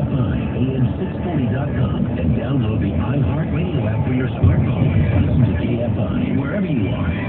at am640.com, and download the iHeartRadio app for your smartphone. Listen to KFI wherever you are.